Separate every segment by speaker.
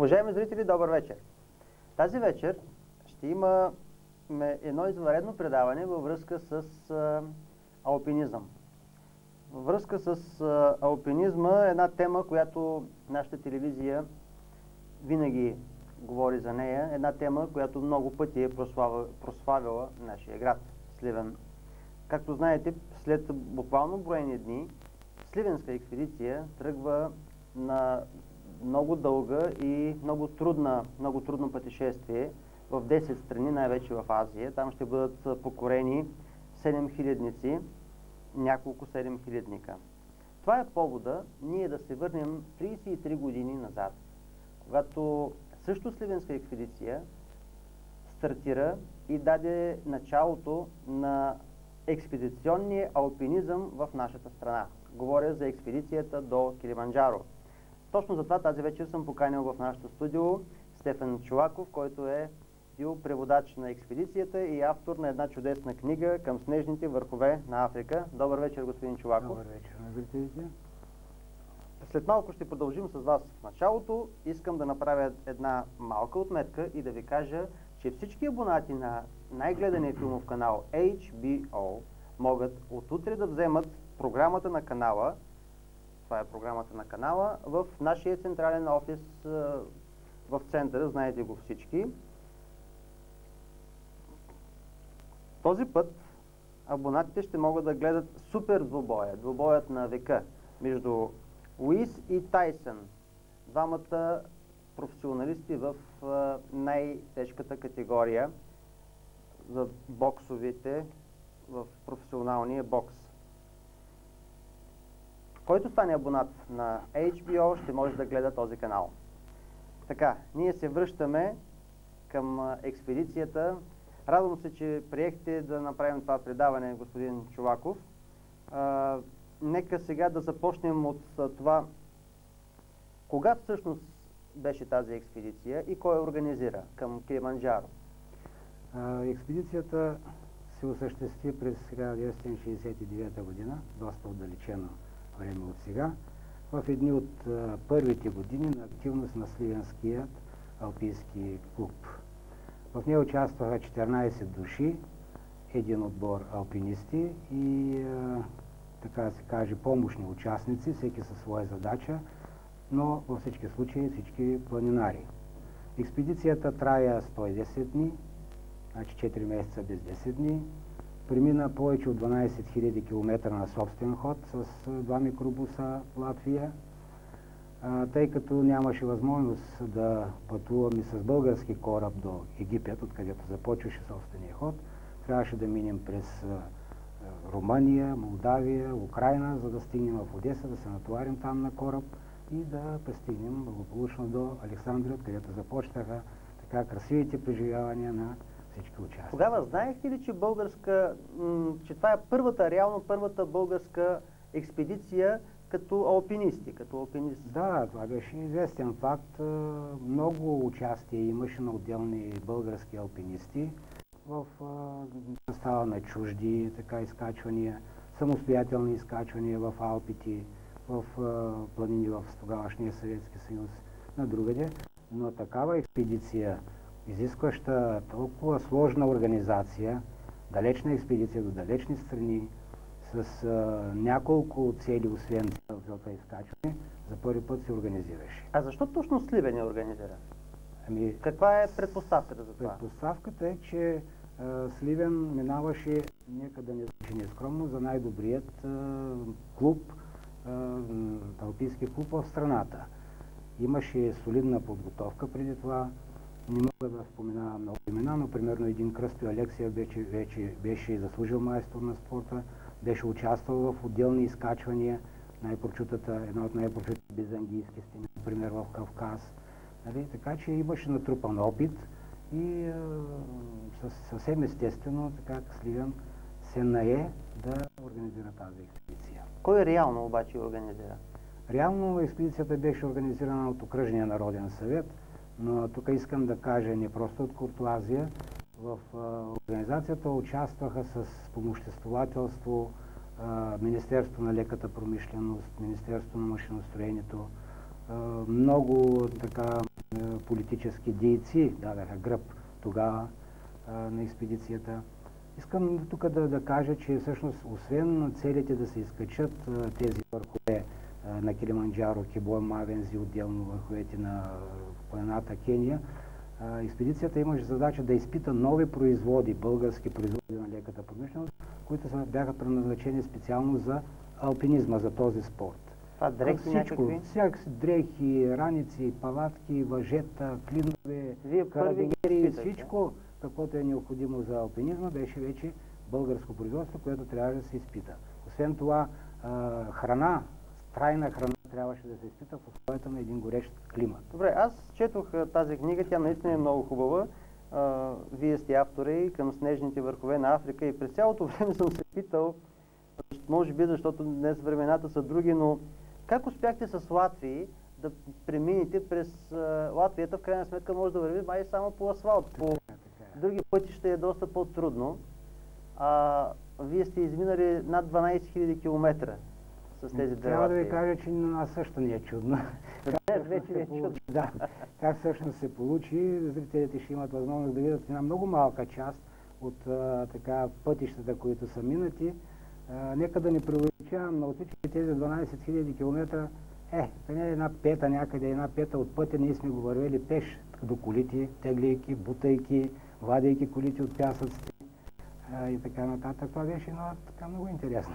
Speaker 1: Уважаеми зрители, добър вечер! Тази вечер ще има едно извънредно предаване във връзка с а, алпинизъм. Във връзка с а, алпинизма е една тема, която нашата телевизия винаги говори за нея. Една тема, която много пъти е прославила нашия град, Сливен. Както знаете, след буквално броени дни, Сливенска експедиция тръгва на много дълга и много, трудна, много трудно пътешествие в 10 страни, най-вече в Азия. Там ще бъдат покорени 7 хилядници, няколко 7 хилядника. Това е повода ние да се върнем 33 години назад, когато също Сливенска експедиция стартира и даде началото на експедиционния алпинизъм в нашата страна. Говоря за експедицията до Килиманджаро. Точно затова тази вечер съм поканил в нашото студио Стефан Чулаков, който е бил преводач на експедицията и автор на една чудесна книга към снежните върхове на Африка. Добър вечер, господин Чулаков.
Speaker 2: Добър вечер зрителите.
Speaker 1: След малко ще продължим с вас в началото. Искам да направя една малка отметка и да ви кажа, че всички абонати на най-гледания филмов канал HBO могат от утре да вземат програмата на канала това е програмата на канала, в нашия централен офис в центъра, знаете го всички. Този път абонатите ще могат да гледат супер двубоя, двубоят на века между Уис и Тайсън, двамата професионалисти в най-тежката категория за боксовите в професионалния бокс. Който стане абонат на HBO, ще може да гледа този канал. Така, ние се връщаме към експедицията. Радвам се, че приехте да направим това предаване, господин Чуваков. А, нека сега да започнем от това, кога всъщност беше тази експедиция и кой организира към Килиманджаро?
Speaker 2: Експедицията се осъществи през 1969 година, доста отдалечено време от сега, в едни от а, първите години на активност на Сливенският алпийски клуб. В нея участваха 14 души, един отбор алпинисти и, а, така да се каже, помощни участници, всеки със своя задача, но във всички случаи всички планинари. Експедицията трая 110 дни, значи 4 месеца без 10 дни, премина повече от 12 000 км на собствен ход с два микробуса Латвия, тъй като нямаше възможност да пътуваме с български кораб до Египет, откъдето започваше собствения ход. Трябваше да минем през Румъния, Молдавия, Украина, за да стигнем в Одеса, да се натоварим там на кораб и да пристигнем благополучно до Александрия, откъдето започнаха така красивите преживявания на всички участници.
Speaker 1: Тогава знаехте ли, че българска, че това е първата, реално първата българска експедиция като алпинисти, като алпинист?
Speaker 2: Да, това беше известен факт. Много участие имаше на отделни български алпинисти в състава на чужди така изкачвания, самостоятелни изкачвания в Алпите, в планини в тогавашния Съветски съюз, на другаде. Но такава експедиция изискваща толкова сложна организация, далечна експедиция до далечни страни, с а, няколко цели, освен целта изкачване, за първи път се организираше.
Speaker 1: А защо точно Сливен я организира?
Speaker 2: Ами,
Speaker 1: Каква е предпоставката за това?
Speaker 2: Предпоставката е, че а, Сливен минаваше, нека да не звучи нескромно, за най-добрият клуб, алпийски клуб в страната. Имаше солидна подготовка преди това, не мога да споменавам много имена, но примерно един Кръсто Алексия вече, вече беше заслужил майстор на спорта, беше участвал в отделни изкачвания, най-прочутата, една от най-прочутите безангийски стени, например в Кавказ. Нали? Така че имаше натрупан опит и е, съвсем естествено, така Сливен се нае да организира тази експедиция.
Speaker 1: Кой реално обаче организира?
Speaker 2: Реално експедицията беше организирана от Окръжния народен съвет, но тук искам да кажа не просто от куртуазия. В организацията участваха с помоществователство Министерство на леката промишленост, Министерство на машиностроението, много така политически дейци дадаха гръб тогава на експедицията. Искам тук да, да кажа, че всъщност освен целите да се изкачат тези върхове на Килиманджаро, Кибой, Мавензи, отделно върховете на планината Кения, експедицията имаше задача да изпита нови производи, български производи на леката промишленост, които бяха предназначени специално за алпинизма, за този спорт.
Speaker 1: Това дрехи
Speaker 2: Всичко,
Speaker 1: някакви?
Speaker 2: всякакви дрехи, раници, палатки, въжета, клинове, карабинери, всичко, каквото е необходимо за алпинизма, беше вече българско производство, което трябваше да се изпита. Освен това, храна, трайна храна трябваше да се изпита в условията на един горещ климат.
Speaker 1: Добре, аз четох тази книга, тя наистина е много хубава. вие сте автори към снежните върхове на Африка и през цялото време съм се питал, може би защото днес времената са други, но как успяхте с Латвии да преминете през Латвията? В крайна сметка може да върви май само по асфалт. По други пътища е доста по-трудно. А, вие сте изминали над 12 000 км с тези две
Speaker 2: Трябва да ви кажа, че на нас също не е чудно.
Speaker 1: Вече е чудно.
Speaker 2: Да, как всъщност се получи, зрителите ще имат възможност да видят една много малка част от а, така, пътищата, които са минати. А, нека да не преувеличавам, но всички тези 12 000 км, е, не е една пета някъде, една пета от пътя, ние сме го вървели пеш до колите, тегляйки, бутайки, вадейки колите от пясъците а, и така нататък. Това беше едно така много интересно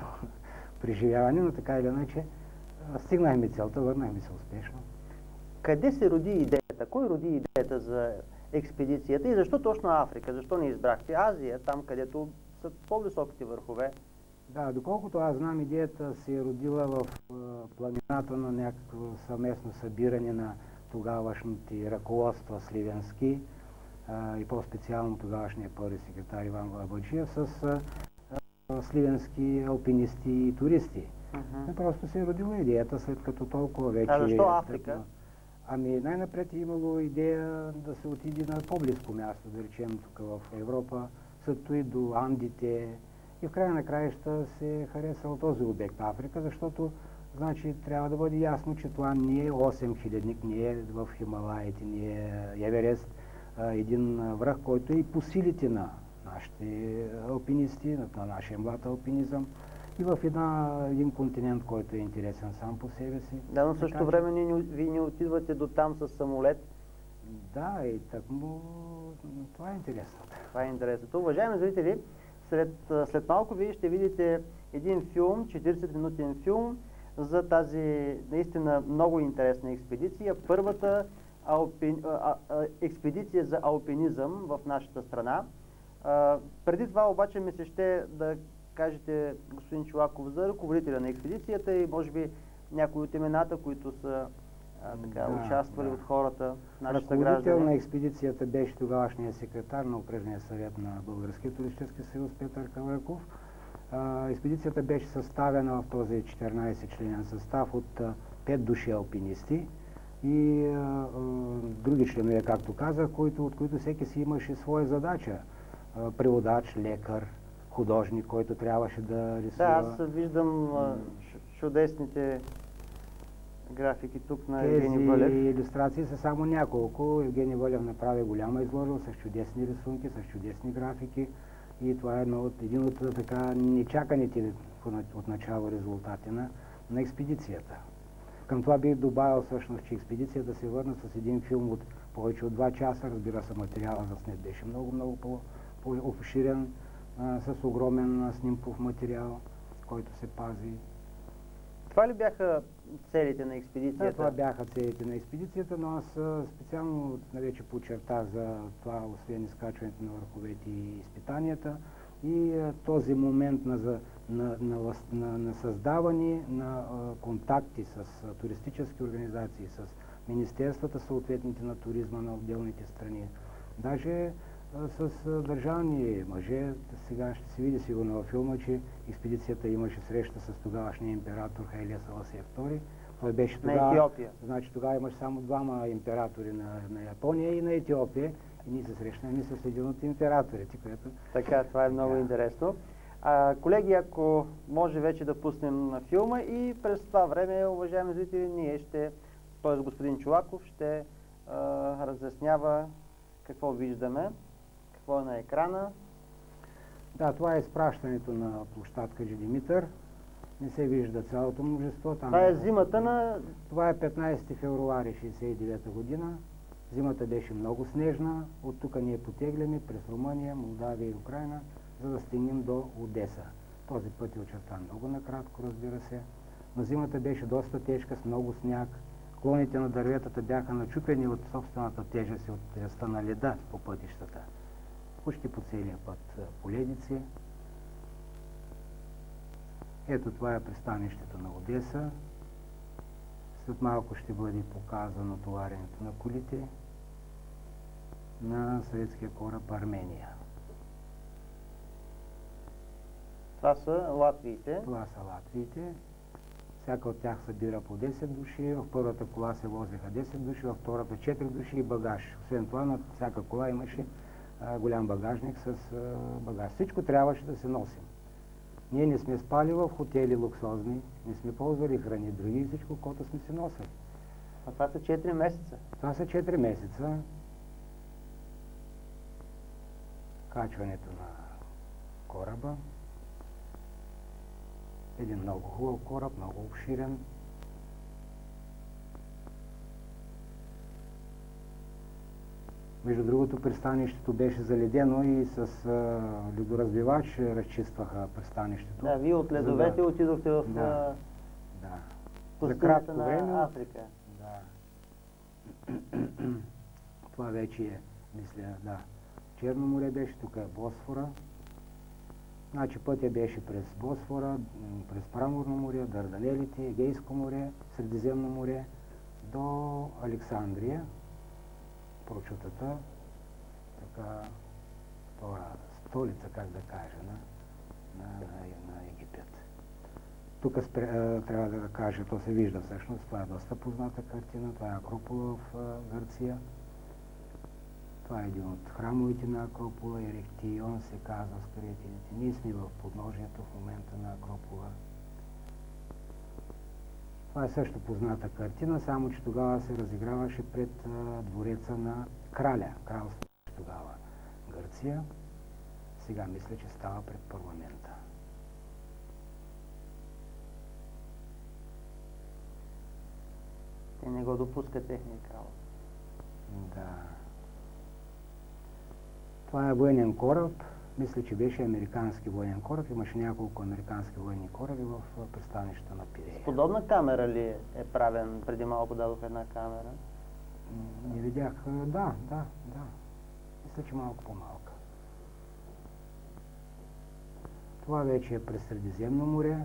Speaker 2: преживяване, но така или иначе стигнахме целта, върнахме се успешно.
Speaker 1: Къде се роди идеята? Кой роди идеята за експедицията и защо точно Африка? Защо не избрахте Азия, там където са по-високите върхове?
Speaker 2: Да, доколкото аз знам, идеята се е родила в планината на някакво съвместно събиране на тогавашните ръководства сливенски и по-специално тогавашния първи секретар Иван Глабаджиев с сливенски алпинисти и туристи. Uh-huh. Просто се е родила идеята, след като толкова вече...
Speaker 1: А защо Африка?
Speaker 2: Ами най-напред е имало идея да се отиде на по-близко място, да речем тук в Европа, също и до Андите. И в края на краища се е харесал този обект Африка, защото значи трябва да бъде ясно, че това не е 8 хилядник, не е в Хималаите, не е Еверест, един връх, който е и по силите на нашите алпинисти, на нашия млад алпинизъм и в една, един континент, който е интересен сам по себе си.
Speaker 1: Да, но в същото време не, вие не отидвате до там с самолет.
Speaker 2: Да, и так му... Това е интересно.
Speaker 1: Това е интересно. Уважаеми зрители, след, след малко вие ще видите един филм, 40-минутен филм, за тази наистина много интересна експедиция. Първата алпин, а, а, експедиция за алпинизъм в нашата страна. А, преди това обаче ми се ще да кажете, господин Чулаков, за ръководителя на експедицията и може би някои от имената, които са а, така, да, участвали да. от хората, нашите
Speaker 2: граждани. Ръководител на експедицията беше тогавашния секретар на окръжния съвет на Българския туристически съюз Петър Кавраков. А, експедицията беше съставена в този 14 членен състав от 5 души алпинисти и други членове, както казах, които, от които всеки си имаше своя задача преводач, лекар, художник, който трябваше да рисува.
Speaker 1: Да, аз виждам чудесните графики тук на
Speaker 2: Тези
Speaker 1: Евгений Вълев.
Speaker 2: Тези иллюстрации са само няколко. Евгений Вълев направи голяма изложба с чудесни рисунки, с чудесни графики. И това е едно от, един от така нечаканите от начало резултати на, на експедицията. Към това бих добавил всъщност, че експедицията се върна с един филм от повече от два часа. Разбира се, материала за снет беше много, много по обширен, с огромен снимков материал, който се пази.
Speaker 1: Това ли бяха целите на експедицията? Да,
Speaker 2: това бяха целите на експедицията, но аз специално вече подчертах за това, освен изкачването на върховете и изпитанията, и този момент на, на, на, на, на създаване на контакти с туристически организации, с министерствата съответните на туризма на отделните страни. Даже с държавни мъже. Сега ще се види сигурно във филма, че експедицията имаше среща с тогавашния император Хайлия Саласия II. Той беше тогава...
Speaker 1: На Етиопия.
Speaker 2: Значи тогава имаше само двама императори на, на Япония и на Етиопия. И ние се срещнахме с един от императорите, което...
Speaker 1: Така, това е много така. интересно. А, колеги, ако може вече да пуснем на филма и през това време, уважаеми зрители, ние ще, т.е. господин Чулаков, ще а, разяснява какво виждаме, какво е на екрана.
Speaker 2: Да, това е изпращането на площадка Димитър. Не се вижда цялото множество.
Speaker 1: Там това е зимата на...
Speaker 2: Това е 15 февруари 1969 година. Зимата беше много снежна. От тук ние потегляме през Румъния, Молдавия и Украина, за да стигнем до Одеса. Този път е очертан много накратко, разбира се. Но зимата беше доста тежка, с много сняг. Клоните на дърветата бяха начупени от собствената тежест и от тежестта на леда по пътищата. Почти по целия път поледици. Ето това е пристанището на Одеса. След малко ще бъде показано товаренето на колите на съветския кораб Армения.
Speaker 1: Това са латвиите?
Speaker 2: Това са латвиите. Всяка от тях събира по 10 души. В първата кола се возеха 10 души, във втората 4 души и багаж. Освен това, на всяка кола имаше голям багажник с багаж. Всичко трябваше да се носим. Ние не сме спали в хотели луксозни, не сме ползвали храни други всичко, което сме си носили.
Speaker 1: А това са 4 месеца?
Speaker 2: Това са 4 месеца. Качването на кораба. Един много хубав кораб, много обширен. Между другото, пристанището беше заледено и с а, ледоразбивач разчистваха пристанището.
Speaker 1: Да, вие от ледовете да... отидохте в
Speaker 2: да, да.
Speaker 1: кратко на време. Африка.
Speaker 2: Да. Това вече е, мисля, да. Черно море беше, тук е Босфора. Значи пътя беше през Босфора, през Праморно море, Дарданелите, Егейско море, Средиземно море, до Александрия, прочутата, така, втора столица, как да кажа, на, на, на, на Египет. Тук трябва да кажа, то се вижда всъщност, това е доста позната картина, това е Акропола в Гърция. Това е един от храмовете на Акропола, Еректион се казва с. Ние сме в подножието в момента на Акропола. Това е също позната картина, само че тогава се разиграваше пред двореца на краля. Кралство тогава Гърция. Сега мисля, че става пред парламента.
Speaker 1: Те не го допускат техния крал.
Speaker 2: Да. Това е военен кораб. Мисля, че беше американски военен кораб. Имаше няколко американски военни кораби в пристанищата на Пирея.
Speaker 1: С подобна камера ли е правен? Преди малко дадох една камера.
Speaker 2: Не видях. Да, да, да. Мисля, че малко по-малка. Това вече е през Средиземно море.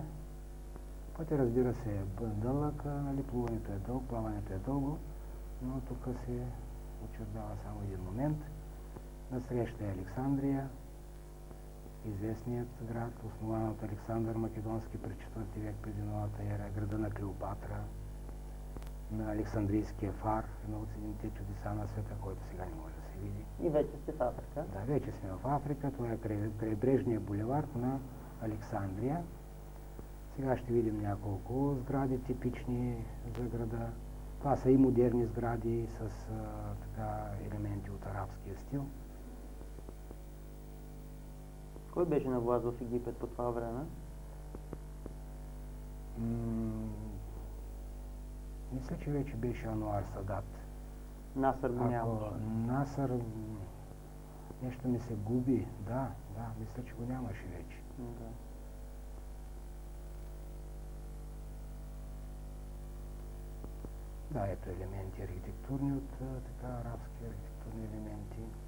Speaker 2: Пътя, разбира се, е дълъг, нали, плуването е дълго, плаването е дълго, но тук се очертава само един момент – Насреща е Александрия, известният град, основан от Александър Македонски през 4 век преди новата ера, града на Клеопатра, на Александрийския фар, едно от седемте чудеса на света, който сега не може да се види.
Speaker 1: И вече сте в Африка?
Speaker 2: Да, вече сме в Африка. Това е крайбрежния булевард на Александрия. Сега ще видим няколко сгради типични за града. Това са и модерни сгради с а, така, елементи от арабския стил.
Speaker 1: Кой беше на власт в Египет по това време?
Speaker 2: мисля, че вече беше Ануар Садат.
Speaker 1: Насър го нямаше.
Speaker 2: Насър нещо ми се губи. Да, да, мисля, че го нямаше вече. Да. Да, ето елементи архитектурни от така арабски архитектурни елементи.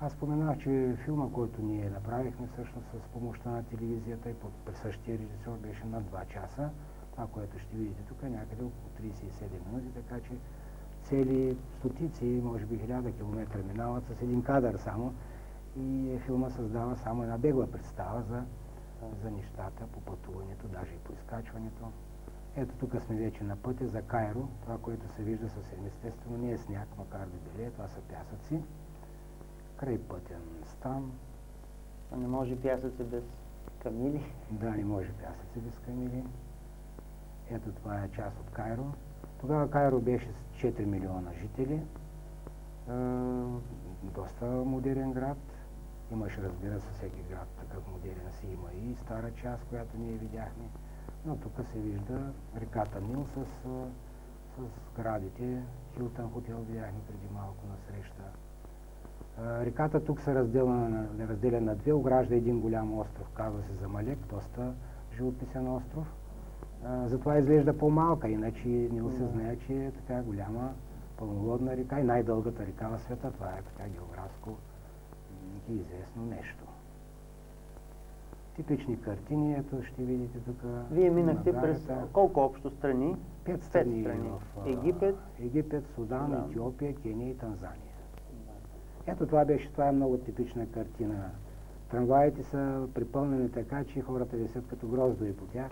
Speaker 2: Аз споменах, че филма, който ние направихме всъщност с помощта на телевизията и под присъщия режисьор беше на 2 часа. Това, което ще видите тук е някъде около 37 минути, така че цели стотици, може би хиляда километра минават с един кадър само и филма създава само една бегла представа за, за нещата по пътуването, даже и по изкачването. Ето тук сме вече на пътя за Кайро. Това, което се вижда съвсем естествено, не е сняг, макар да белее, това са пясъци край пътен стан.
Speaker 1: А не може пясъци без камили?
Speaker 2: Да, не може пясъци без камили. Ето това е част от Кайро. Тогава Кайро беше с 4 милиона жители. Доста модерен град. Имаше, разбира се, всеки град такъв модерен си има и стара част, която ние видяхме. Но тук се вижда реката Нил с, с градите. Хилтън хотел видяхме преди малко на среща. Реката тук се разделя на, разделя на две, огражда един голям остров, казва се Замалек, доста живописен остров. Затова изглежда по-малка, иначе Нил се знае, че е така голяма пълноводна река и най-дългата река на света. Това е така географско и известно нещо. Типични картини, ето ще видите тук.
Speaker 1: Вие минахте през колко общо страни?
Speaker 2: Пет страни,
Speaker 1: Пет страни.
Speaker 2: в
Speaker 1: Египет,
Speaker 2: Египет, Судан,
Speaker 1: Судан.
Speaker 2: Етиопия, Кения и Танзания. Ето това беше, това е много типична картина. Трамваите са припълнени така, че хората висят като гроздови по тях.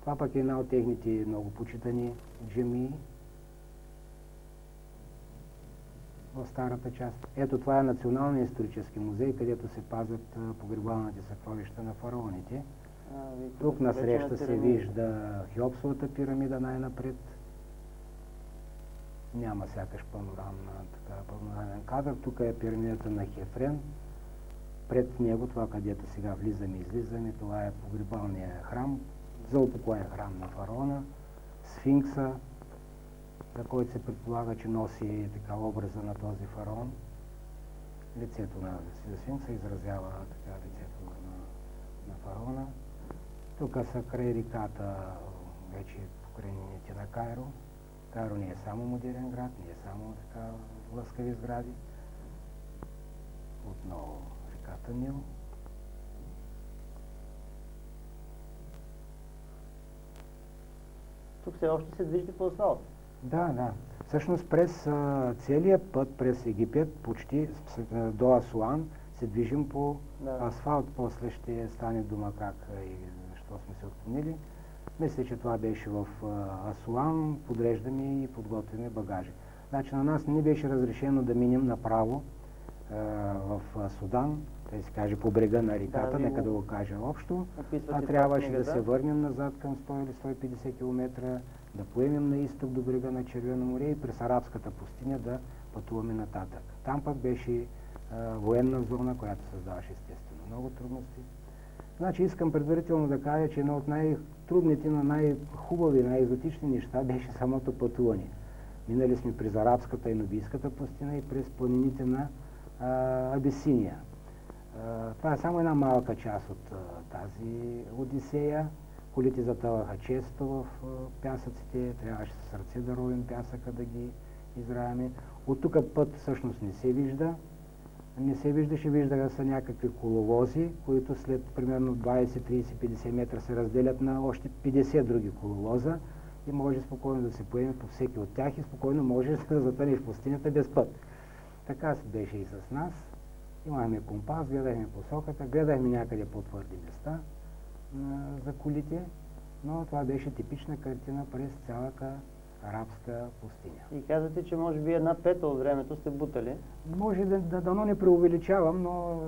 Speaker 2: Това пък е една от техните много почитани джами в старата част. Ето това е Националният исторически музей, където се пазят погребалните съкровища на фараоните.
Speaker 1: а,
Speaker 2: Тук на среща се вижда Хеопсовата пирамида най-напред. Няма сякаш панорамна, така, панорамен кадър. Тук е пирамидата на Хефрен. Пред него, това където сега влизаме и излизаме, това е погребалния храм, за упокоен храм на фараона. Сфинкса, за който се предполага, че носи така образа на този фараон. Лицето на Сфинкса изразява така лицето на, на фараона. Тук са край реката, вече покрай на Кайро. Кайро не е само модерен град, не е само така лъскави сгради. Отново реката Нил.
Speaker 1: Тук все още се движите по асфалт.
Speaker 2: Да, да. Всъщност през а, целия път през Египет, почти до Асуан, се движим по
Speaker 1: Да.
Speaker 2: асфалт. После ще стане дума как и защо сме се отклонили. Мисля, че това беше в Асуан. Подреждаме и подготвяме багажи. Значи на нас не беше разрешено да минем направо а, в Судан, да се каже по брега на реката, нека да го кажа общо. А трябваше да се върнем назад към 100 или 150 км, да поемем на изток до брега на Червено море и през Арабската пустиня да пътуваме нататък. Там пък беше а, военна зона, която създаваше естествено много трудности. Значи искам предварително да кажа, че едно от най-трудните, но най-хубави, най-екзотични неща беше самото пътуване. Минали сме през Арабската и Нубийската пустина и през планините на а, Абисиния. А, Това е само една малка част от а, тази Одисея. Колите затъваха често в а, пясъците, трябваше с ръце да ровим пясъка да ги изравяме. От тук път всъщност не се вижда. Не се виждаше, виждаха са някакви коловози, които след примерно 20, 30, 50 метра се разделят на още 50 други коловоза и може спокойно да се поеме по всеки от тях и спокойно можеш да затънеш пустинята без път. Така беше и с нас. Имахме компас, гледахме посоката, гледахме някъде по-твърди места за колите, но това беше типична картина през цялата арабска пустиня.
Speaker 1: И казвате, че може би една пета от времето сте бутали.
Speaker 2: Може да, да дано не преувеличавам, но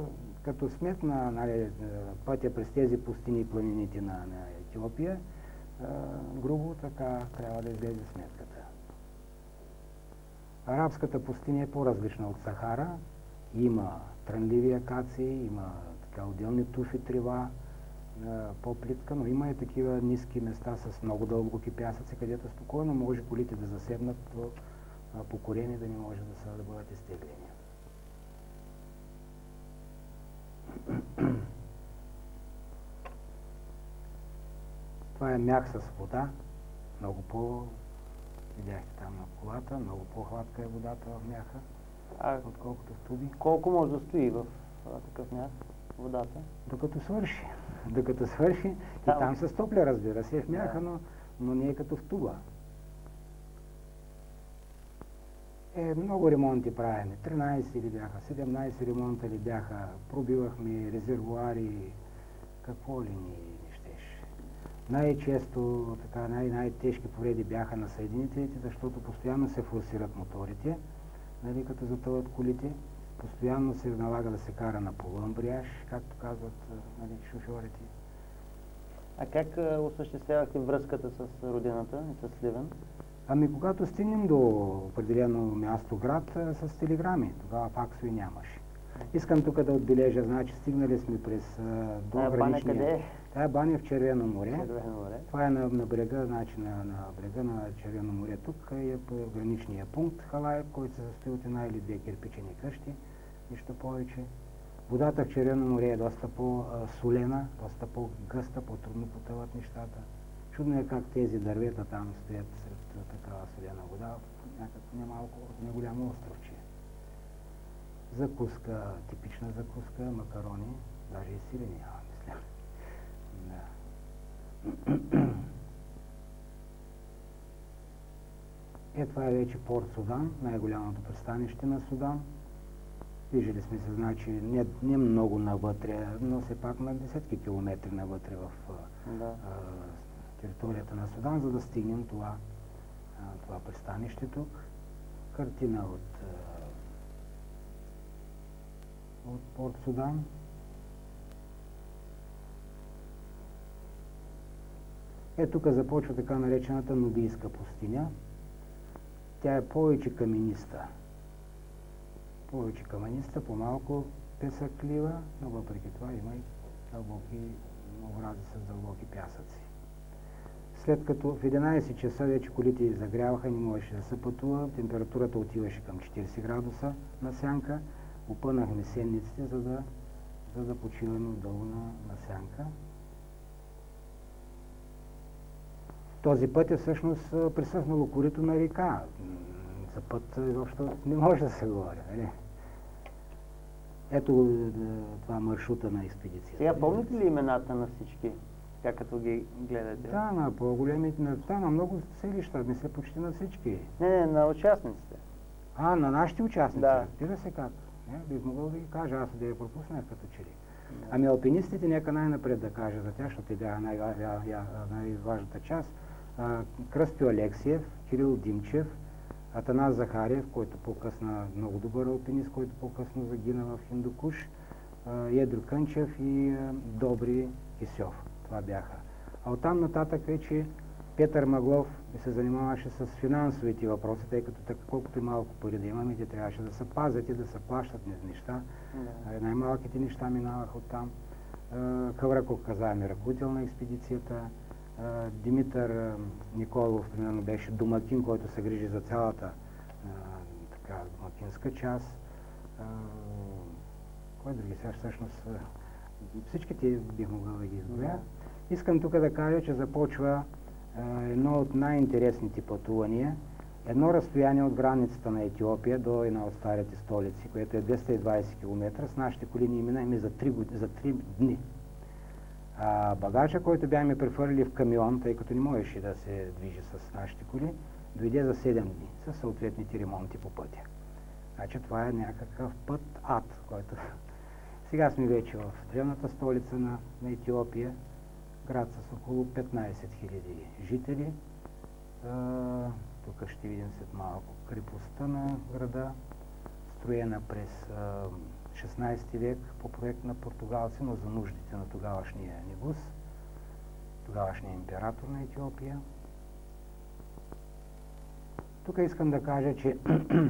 Speaker 2: като сметна нали, пътя през тези пустини и планините на, на Етиопия, а, грубо така трябва да излезе сметката. Арабската пустиня е по-различна от Сахара. Има трънливи акации, има така отделни туфи трева, а, по-плитка, но има и такива ниски места с много дълбоки пясъци, където спокойно може колите да а, по корени да не може да, са, да бъдат изтеглени. Това е мях с вода, много по... Видяхте там на колата, много по-хладка е водата в мяха,
Speaker 1: А
Speaker 2: отколкото в туби.
Speaker 1: колко може да стои в такъв мях водата?
Speaker 2: Докато свърши. Докато свърши. И
Speaker 1: Там-
Speaker 2: там се стопля, разбира се, в мяха, но, но не е като в туба. Е, много ремонти правиме. 13 ли бяха, 17 ремонта ли бяха. Пробивахме резервуари, какво ли ни щеше. Най-често, така, най- най-тежки повреди бяха на съединителите, защото постоянно се форсират моторите, нали, като затъват колите. Постоянно се налага да се кара на полуамбрияж, както казват нали, шофьорите.
Speaker 1: А как осъществявахте връзката с родината и с Сливен?
Speaker 2: Ами когато стигнем до определено място, град, с телеграми. Тогава факсови нямаше. Искам тук да отбележа, значи стигнали сме през
Speaker 1: до е?
Speaker 2: Тая баня е в Червено море.
Speaker 1: Червено море.
Speaker 2: Това е на, на брега, значи на, на брега на Червено море. Тук е граничния пункт Халаев, който се състои от една или две кирпичени къщи. Нищо повече. Водата в Червено море е доста по-солена, доста по-гъста, по-трудно потъват нещата. Чудно е как тези дървета там стоят сред такава солена вода някакво немалко, неголямо островче. Закуска, типична закуска, макарони, даже и сирене няма. Е, това е вече Порт Судан, най-голямото пристанище на Судан. Виждали сме се, значи, не, не много навътре, но все пак на десетки километри навътре в да. а, територията на Судан, за да стигнем това, а, това пристанище тук. Картина от, а, от Порт Судан. Е, тук започва така наречената Нубийска пустиня. Тя е повече камениста повече камениста, по-малко песъклива, но въпреки това има и дълбоки образи с дълбоки пясъци. След като в 11 часа вече колите загряваха, не можеше да се пътува, температурата отиваше към 40 градуса на сянка, опънахме сенниците, за да, за да почиваме отдолу на, на сянка. Този път е всъщност присъхнало корито на река. За път изобщо не може да се говори. Нали? Ето е, това маршрута на експедицията.
Speaker 1: Сега помните ли имената на всички? Как като ги гледате?
Speaker 2: Да, на по-големите, да, на много селища, мисля почти на всички.
Speaker 1: Не, не, на участниците.
Speaker 2: А, на нашите участници? Да. Разбира се как. Не, бих могъл да ги кажа, аз да я пропуснах като че ли. Ами алпинистите, нека най-напред да кажа за тях, защото те бяха най-важната част. Кръстю Алексиев, Кирил Димчев, Атанас Захариев, който по-късно много добър алпинист, който по-късно загина в Хиндукуш, Едро Кънчев и Добри Кисьов. Това бяха. А оттам нататък вече Петър Маглов се занимаваше с финансовите въпроси, тъй като така, колкото и малко пари да имаме, те трябваше да се пазят и да се плащат неща. Yeah. Най-малките неща минаваха оттам. Кавраков каза ми ръководител на експедицията. Димитър Николов, примерно, беше домакин, който се грижи за цялата така, домакинска част. Кой други сега всъщност? Всичките бих могъл да ги изборя. Искам тук да кажа, че започва едно от най-интересните пътувания. Едно разстояние от границата на Етиопия до една от старите столици, което е 220 км. С нашите коли ние минахме за 3, за 3 дни. А багажа, който бяхме прехвърлили в камион, тъй като не можеше да се движи с нашите коли, дойде за 7 дни с съответните ремонти по пътя. Значи това е някакъв път ад, който... Сега сме вече в древната столица на, на Етиопия, град с около 15 000 жители. А, тук ще видим след малко крепостта на града, строена през а, 16 век по проект на португалци, но за нуждите на тогавашния Нигус, тогавашния император на Етиопия. Тук искам да кажа, че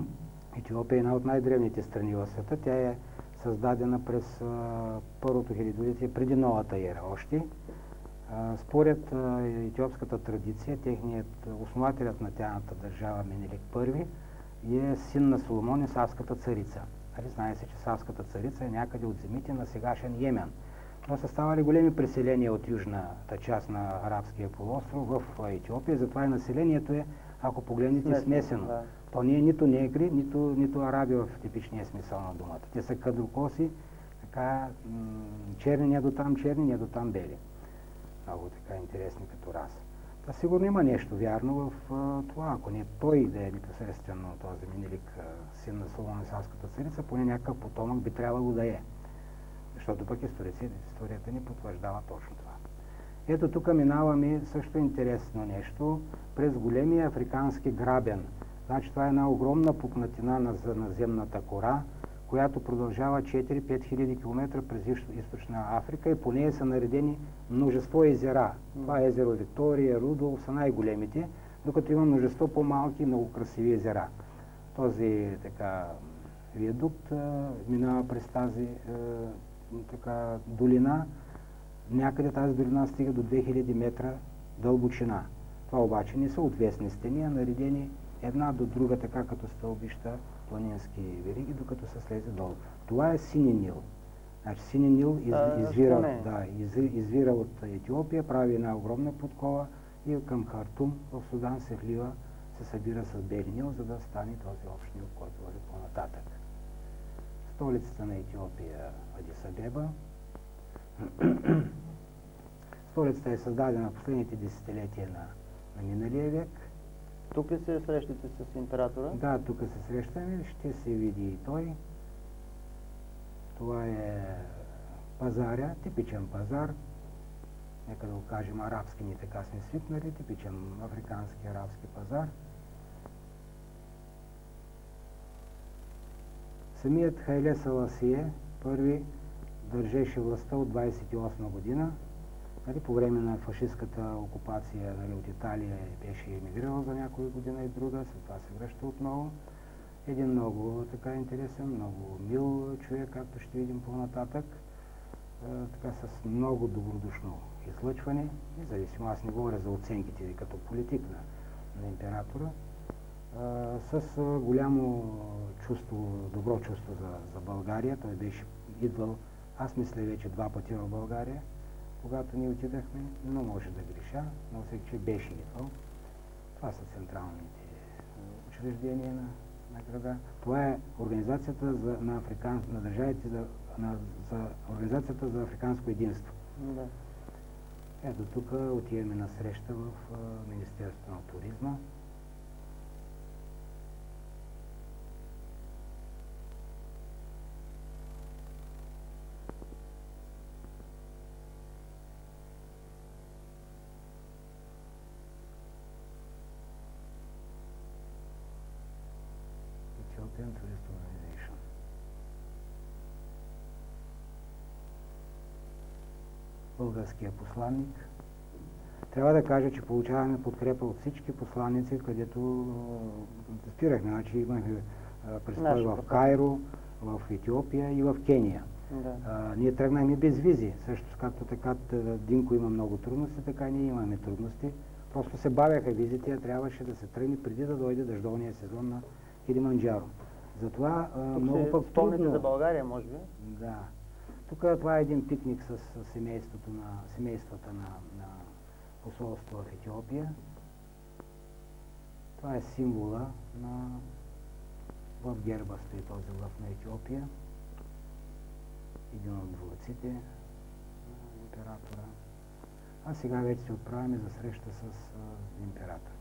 Speaker 2: Етиопия е една от най-древните страни в света. Тя е създадена през а, първото хилядолетие, преди новата ера още. А, според а, етиопската традиция, техният основателят на тяната държава Менелик I е син на Соломон и Савската царица. Нали, знае се, че Савската царица е някъде от земите на сегашен Йемен. Но са ставали големи преселения от южната част на арабския полуостров в Етиопия, затова и населението е, ако погледнете, смесено. Да. То не е нито негри, нито, нито араби в типичния смисъл на думата. Те са кадрокоси, така черни не до там черни, не до там бели. Много така интересни като раса. Та сигурно има нещо вярно в а, това. Ако не той да е непосредствено този Минилик, син на Соломонисанската царица, поне някакъв потомък би трябвало да е. Защото пък историята ни потвърждава точно това. Ето тук минаваме също интересно нещо през големия африкански грабен. Значи това е една огромна пукнатина на, на земната кора, която продължава 4-5 хиляди км през източна Африка и по нея са наредени множество езера. Това е езеро Виктория, Рудол са най-големите, докато има множество по-малки и много красиви езера. Този така виадукт минава през тази така долина. Някъде тази долина стига до 2000 метра дълбочина. Това обаче не са отвесни стени, а наредени една до друга, така като стълбища планински вериги, докато се слезе долу. Това е Сини Нил. Значи Сини Нил из, извира, да, из, извира от Етиопия, прави една огромна подкова и към Хартум в Судан се влива, се събира с Бели Нил, за да стане този общ Нил, който върви по-нататък. Столицата на Етиопия Адисабеба. Столицата е създадена в последните десетилетия на, на миналия век
Speaker 1: тук ли се срещате с императора?
Speaker 2: Да, тук се срещаме. Ще се види и той. Това е пазаря, типичен пазар. Нека да го кажем арабски, ни така сме свикнали. Типичен африкански арабски пазар. Самият Хайле Саласие първи държеше властта от 28 година. Нали, по време на фашистската окупация нали, от Италия беше емигрирал за някоя година и друга, след това се връща отново. Един много така интересен, много мил човек, както ще видим по-нататък, така с много добродушно излъчване, независимо, аз не говоря за оценките като политик на, на императора, с голямо чувство, добро чувство за, за България. Той беше идвал, аз мисля вече два пъти в България, когато ние отидахме, но може да греша, но всеки, че беше идвал. Това са централните учреждения на, на града. Това е организацията за, на, африкан, на държавите за, на, за Организацията за африканско единство. Да. Ето тук отиваме на среща в Министерството на туризма. Tourist Organization. Българския посланник. Трябва да кажа, че получаваме подкрепа от всички посланници, където спирахме. Значи имахме престой в Кайро, в Етиопия и в Кения. Да. А, ние тръгнахме без визи. Също както така Динко има много трудности, така ние имаме трудности. Просто се бавяха визите, а трябваше да се тръгне преди да дойде дъждовния сезон на Килиманджаро. Затова
Speaker 1: Тук много пък трудно... за България, може би?
Speaker 2: Да. Тук това е един пикник с, с семейството на, семействата на, на посолство в Етиопия. Това е символа на в герба стои този лъв на Етиопия. Един от дворците на императора. А сега вече се отправяме за среща с а, император.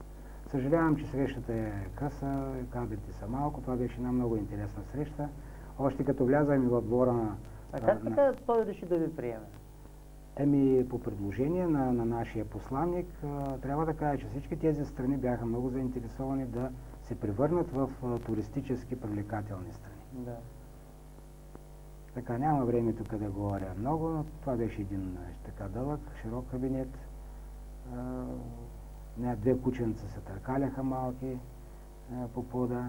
Speaker 2: Съжалявам, че срещата е къса, кадрите са малко. Това беше една много интересна среща. Още като влязам и в двора на...
Speaker 1: А как така на... той реши да ви приеме?
Speaker 2: Еми, по предложение на, на нашия посланник, а, трябва да кажа, че всички тези страни бяха много заинтересовани да се превърнат в а, туристически привлекателни страни. Да. Така, няма време тук да говоря много, но това беше един така дълъг, широк кабинет. А, две кученца се търкаляха малки е, по пода.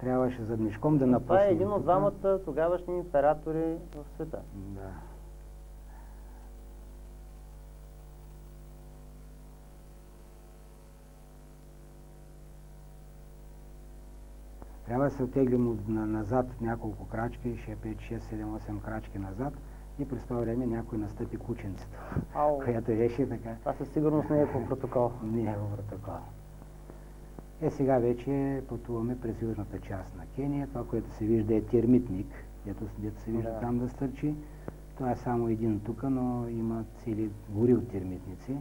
Speaker 2: Трябваше заднишком да напуснем.
Speaker 1: Това е един от двамата тогавашни императори в света.
Speaker 2: Да. Трябва да се отеглим назад няколко крачки, 5, 6, 7, 8 крачки назад и през това време някой настъпи кученцето, която беше така.
Speaker 1: Това със сигурност не е по протокол.
Speaker 2: Не е по протокол. Е, сега вече пътуваме през южната част на Кения. Това, което се вижда е термитник, дето, дето се вижда да. там да стърчи. Това е само един тук, но има цели гори от термитници,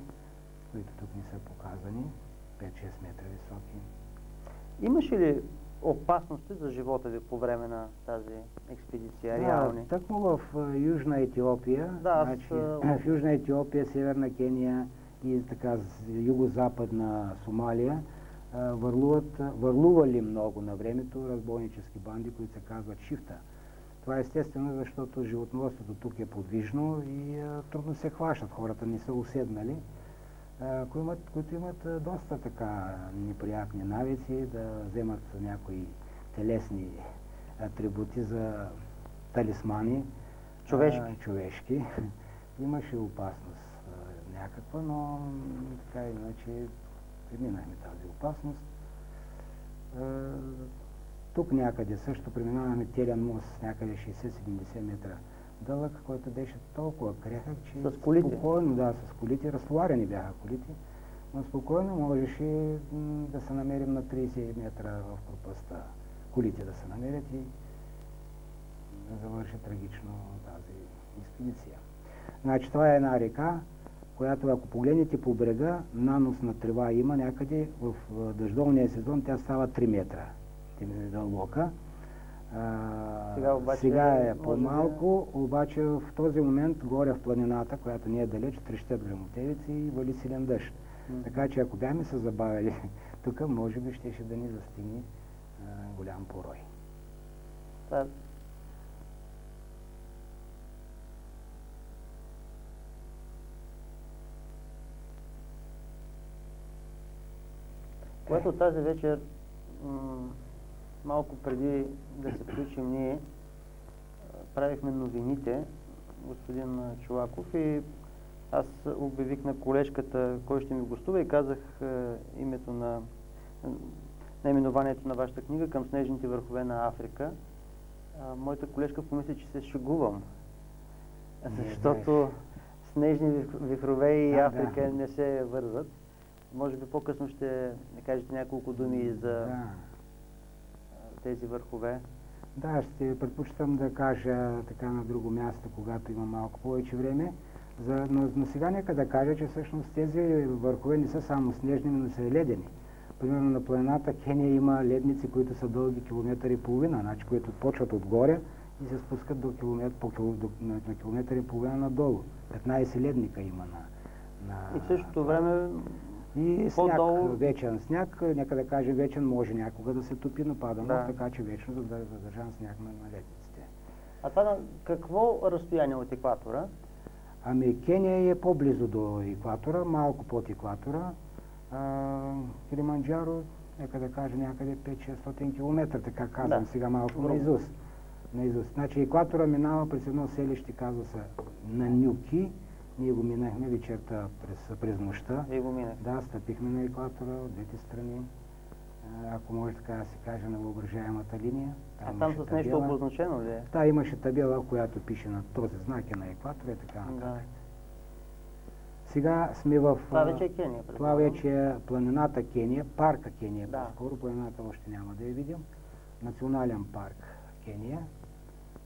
Speaker 2: които тук ни са показани. 5-6 метра високи.
Speaker 1: Имаше ли опасности за живота ви по време на тази експедиция, да, реални?
Speaker 2: Тъкмо в Южна Етиопия, да, значи, с... в Южна Етиопия, Северна Кения и така юго-западна Сомалия върлуват, върлували много на времето разбойнически банди, които се казват шифта. Това е естествено, защото животновъдството тук е подвижно и трудно се хващат. Хората не са уседнали, които, имат, които имат доста така неприятни навици да вземат някои телесни атрибути за талисмани.
Speaker 1: Човешки.
Speaker 2: А, човешки. Имаше опасност а, някаква, но така иначе преминахме тази опасност. А, тук някъде също преминаваме телен мост, някъде 60-70 метра дълъг, който беше толкова крехък, че
Speaker 1: с колите.
Speaker 2: спокойно, да, с колите, разтоварени бяха колите, но спокойно можеше да се намерим на 30 метра в пропаста. Колите да се намерят и да завърши трагично тази експедиция. Значи това е една река, която ако погледнете по брега, нанос на трева има някъде в дъждовния сезон, тя става 3 метра дълбока.
Speaker 1: А, сега, обаче,
Speaker 2: сега е по-малко, обаче в този момент горе в планината, която не е далеч, трещат грамотевици и вали силен дъжд. Mm. Така че ако бяхме се забавили тук, може би щеше да ни застигне голям порой.
Speaker 1: Това Когато тази вечер малко преди да се включим ние, правихме новините, господин Чулаков, и аз обявих на колежката, кой ще ми гостува и казах е, името на наименованието на вашата книга към снежните върхове на Африка. А, моята колежка помисли, че се шегувам, защото снежни вихрове и Африка да. не се вързват. Може би по-късно ще кажете няколко думи за да тези върхове?
Speaker 2: Да, ще предпочитам да кажа така на друго място, когато има малко повече време. За, но, но сега нека да кажа, че всъщност тези върхове не са само снежни, но са и ледени. Примерно на планината Кения има ледници, които са дълги километър и половина, значи, които почват отгоре и се спускат до километр, по, до, на, на километър и половина надолу. 15 ледника има на, на...
Speaker 1: И в същото време
Speaker 2: и сняг, вечен сняг, нека да кажем вечен, може някога да се топи, но пада да. така че вечно да е задържан сняг на ледниците.
Speaker 1: А това на какво разстояние от екватора?
Speaker 2: Ами Кения е по-близо до екватора, малко под екватора. Килиманджаро, нека да кажа някъде 5-600 км, така казвам да. сега малко на на изуст. Значи екватора минава през едно селище, казва се на Нюки, ние го минахме вечерта през, през нощта.
Speaker 1: Вие го минахте?
Speaker 2: Да, стъпихме на екватора от двете страни. Ако може така да се каже на въображаемата линия.
Speaker 1: Там а там с нещо обозначено ли е?
Speaker 2: Да, имаше табела, която пише на този знак е на екватора и така нататък. Да. Сега сме в...
Speaker 1: Това вече е Кения.
Speaker 2: Това вече е планината Кения, парка Кения да. по-скоро. Планината още няма да я видим. Национален парк Кения.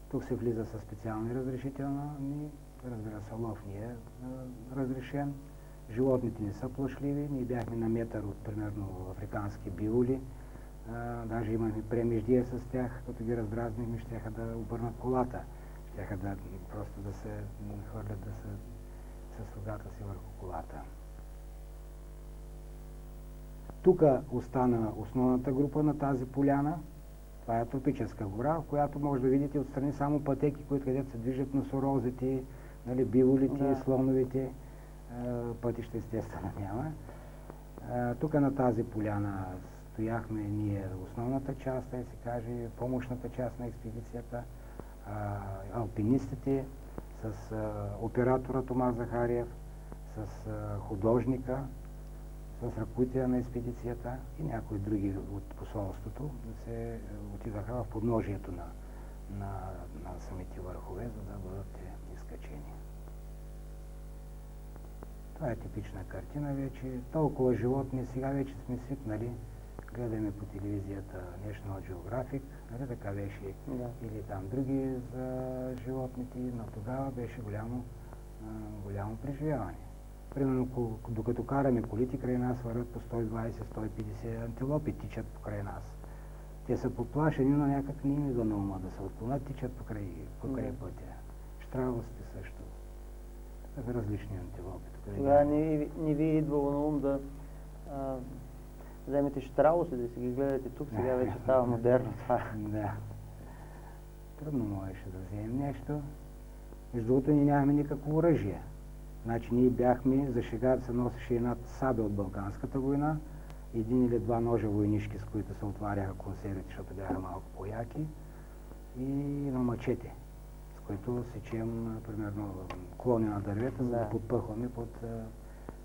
Speaker 2: Тук се влиза със специални разрешителни разбира се, лов ни е разрешен. Животните не са плашливи. Ние бяхме на метър от примерно африкански биоли. Даже имахме премеждие с тях, като ги раздразнихме, щяха да обърнат колата. Щяха да просто да се хвърлят да се с рогата си върху колата. Тук остана основната група на тази поляна. Това е тропическа гора, в която може да видите отстрани само пътеки, които където се движат носорозите, нали, биволите, да. слоновите, пътища естествено няма. Тук на тази поляна стояхме ние основната част, да се каже, помощната част на експедицията, алпинистите, с оператора Томас Захариев, с художника, с ръководителя на експедицията и някои други от посолството се отидаха в подножието на, на, на самите върхове, за да бъдат изкачени. Това е типична картина вече. Толкова животни сега вече сме свикнали. Гледаме по телевизията National Geographic, нали така беше, да. или там други за животните, но тогава беше голямо, голямо преживяване. Примерно, докато караме колите, край нас върват по 120-150 антилопи, тичат покрай нас. Те са поплашени, но някак не им идва на ума да се отклонят, тичат покрай, покрай да. пътя. Штраусите също. Различни антилопи.
Speaker 1: Тогава не, не ви е идвало на ум да а, вземете штрауси, да си ги гледате тук, сега вече става модерно това.
Speaker 2: Да. трудно можеше да вземем нещо. Между другото, ние нямаме никакво оръжие. Значи ние бяхме, за шега се носеше една сабя от Балканската война, един или два ножа войнишки, с които се отваряха консервите, защото бяха малко по-яки, и на мачете, които сечем, примерно, клони на дървета, за да, да подпъхваме под,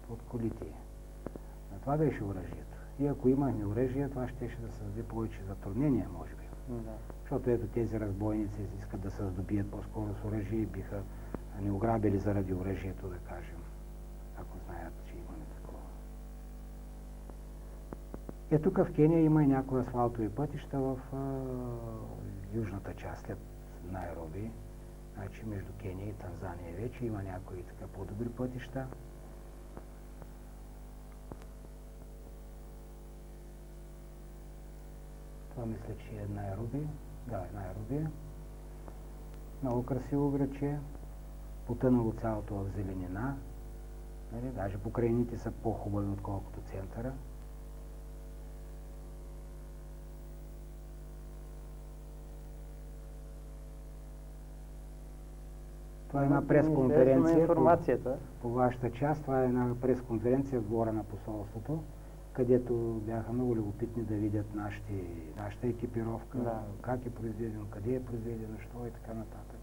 Speaker 2: под колите. А това беше оръжието. И ако имахме оръжие, това ще, ще да създаде повече затруднения, може би. Да. Защото ето тези разбойници искат да се здобият по-скоро с оръжие и биха ни ограбили заради оръжието, да кажем, ако знаят, че имаме такова. Е, тук в Кения има и някои асфалтови пътища в а, южната част, след Найроби. Значи между Кения и Танзания вече има някои така по-добри пътища. Това мисля, че е Найроби. Да, е Найроби. Много красиво граче потънало цялото в зеленина. Нали? Даже покрайните са по-хубави, отколкото центъра. Това е една пресконференция
Speaker 1: информацията.
Speaker 2: По, по вашата част. Това е една пресконференция в двора на посолството, където бяха много любопитни да видят нашите, нашата екипировка, да. как е произведено, къде е произведено, що и така нататък.